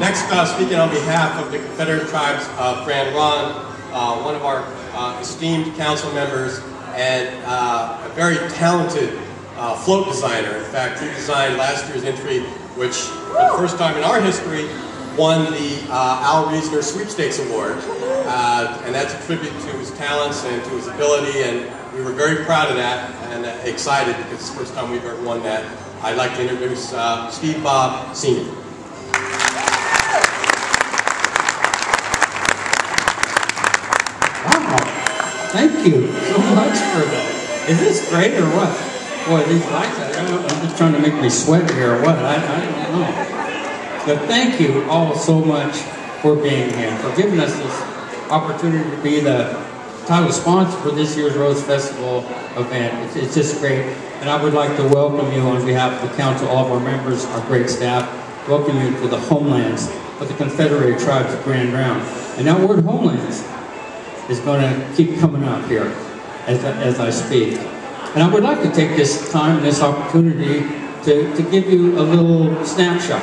Next, uh, speaking on behalf of the Confederate Tribes of Grand Ronde, uh, one of our uh, esteemed council members and uh, a very talented uh, float designer. In fact, he designed last year's entry, which for the first time in our history won the Al Reisner Sweepstakes Award. And that's a tribute to his talents and to his ability, and we were very proud of that and excited because it's the first time we've ever won that. I'd like to introduce Steve Bobb Sr. thank you so much for that. Is this great or what? Boy, these lights, I I'm just trying to make me sweat here or what, I, I don't know. But thank you all so much for being here, for giving us this opportunity to be the title sponsor for this year's Rose Festival event. It's, it's just great. And I would like to welcome you on behalf of the council, all of our members, our great staff, welcome you to the homelands of the Confederated Tribes of Grand Ronde. And that word homelands is going to keep coming up here as, I- as I speak. And I would like to take this time, this opportunity, to, to give you a little snapshot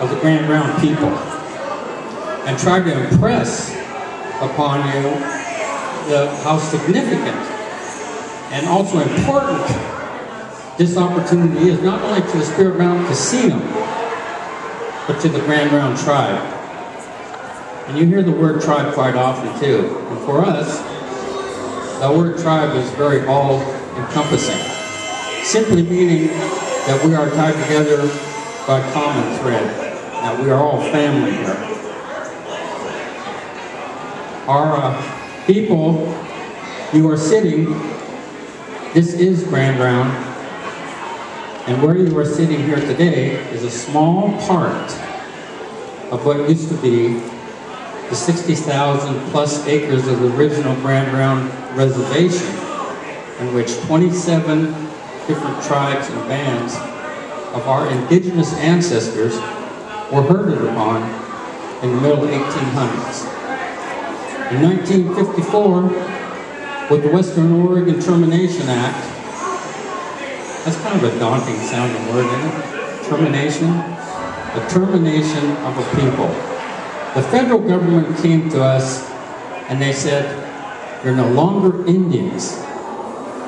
of the Grand Ronde people and try to impress upon you the, how significant and also important this opportunity is, not only to the Spirit Mountain Casino, but to the Grand Ronde tribe. And you hear the word tribe quite often too. And for us, the word tribe is very all encompassing, simply meaning that we are tied together by common thread, that we are all family here. Our uh, people, you are sitting, this is Grand Ronde, and where you are sitting here today is a small part of what used to be the 60,000 plus acres of the original Grand Ronde Reservation, in which 27 different tribes and bands of our indigenous ancestors were herded upon in the middle 1800s. In 1954, with the Western Oregon Termination Act, that's kind of a daunting sounding word, isn't it? Termination? The termination of a people. The federal government came to us and they said, you're no longer Indians.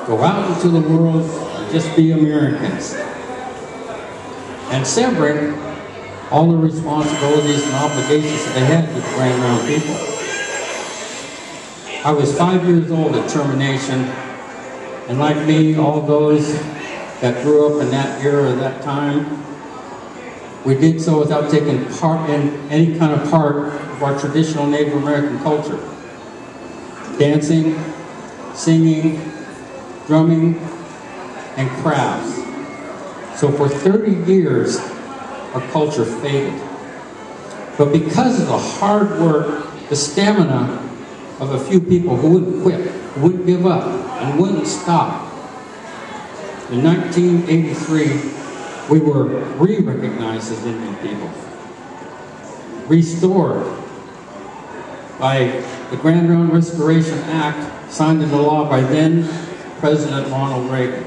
Go out into the world and just be Americans. And severing all the responsibilities and obligations that they had to the Grand Ronde people. I was five years old at termination, and like me, all those that grew up in that era, that time, we did so without taking part in any kind of part of our traditional Native American culture. Dancing, singing, drumming, and crafts. So for 30 years, our culture faded. But because of the hard work, the stamina of a few people who wouldn't quit, wouldn't give up, and wouldn't stop, in 1983, we were re-recognized as Indian people, restored by the Grand Ronde Restoration Act signed into law by then President Ronald Reagan.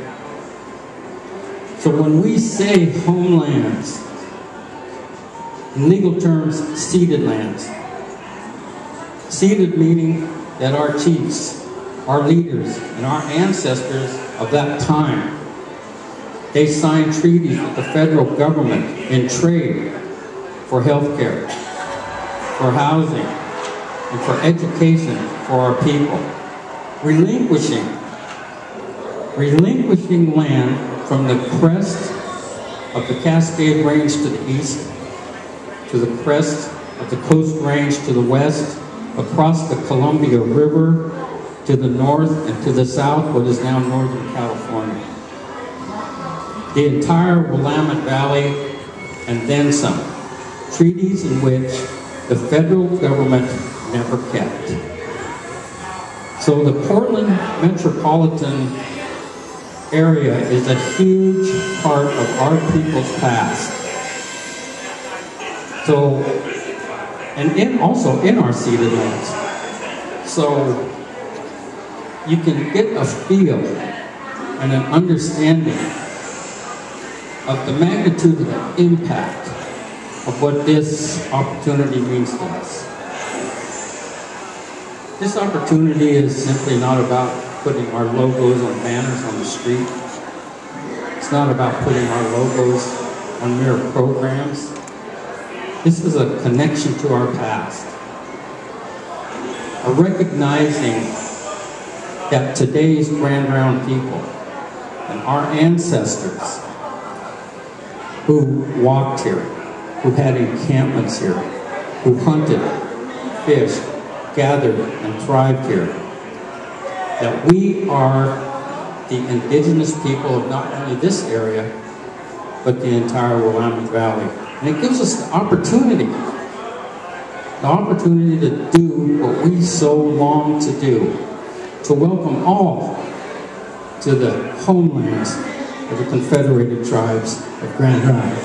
So when we say homelands, in legal terms, ceded lands, ceded meaning that our chiefs, our leaders, and our ancestors of that time they signed treaties with the federal government in trade for health care, for housing, and for education for our people. Relinquishing, relinquishing land from the crest of the Cascade Range to the east, to the crest of the Coast Range to the west, across the Columbia River to the north and to the south, what is now Northern California the entire Willamette Valley, and then some. Treaties in which the federal government never kept. So the Portland metropolitan area is a huge part of our people's past. So, and in also in our ceded lands. So you can get a feel and an understanding of the magnitude of the impact of what this opportunity means to us. This opportunity is simply not about putting our logos on banners on the street. It's not about putting our logos on mere programs. This is a connection to our past. A recognizing that today's Grand Ronde people and our ancestors who walked here, who had encampments here, who hunted, fished, gathered, and thrived here, that we are the indigenous people of not only this area, but the entire Willamette Valley. And it gives us the opportunity, the opportunity to do what we so long to do, to welcome all to the homelands of the Confederated Tribes of Grand Ronde.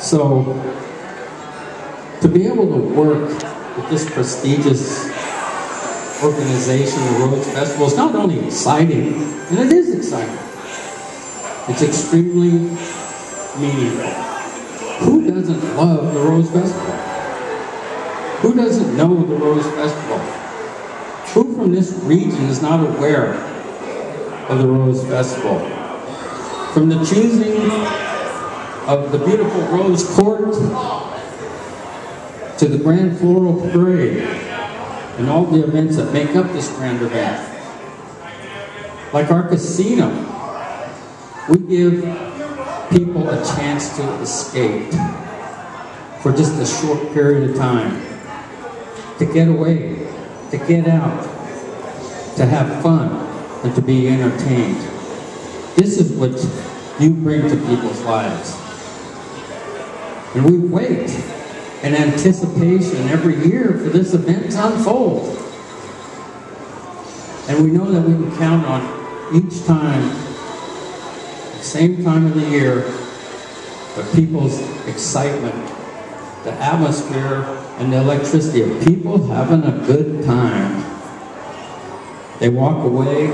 So, to be able to work with this prestigious organization, the Rose Festival, is not only exciting, and it is exciting, it's extremely meaningful. Who doesn't love the Rose Festival? Who doesn't know the Rose Festival? Who from this region is not aware of the Rose Festival? From the choosing of the beautiful Rose Court to the Grand Floral Parade and all the events that make up this grand event. Like our casino, we give people a chance to escape for just a short period of time, to get away, to get out, to have fun, and to be entertained. This is what you bring to people's lives. And we wait in anticipation every year for this event to unfold. And we know that we can count on each time, the same time of the year, the people's excitement, the atmosphere, and the electricity of people having a good time. They walk away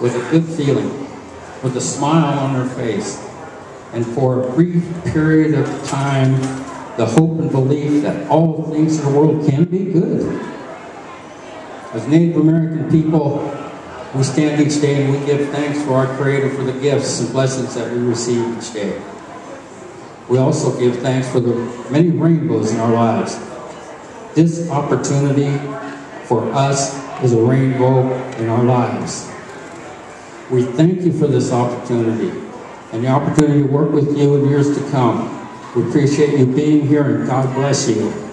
with a good feeling, with a smile on their face, and for a brief period of time, the hope and belief that all things in the world can be good. As Native American people, we stand each day and we give thanks to our Creator for the gifts and blessings that we receive each day. We also give thanks for the many rainbows in our lives. This opportunity for us is a rainbow in our lives. We thank you for this opportunity and the opportunity to work with you in years to come. We appreciate you being here and God bless you.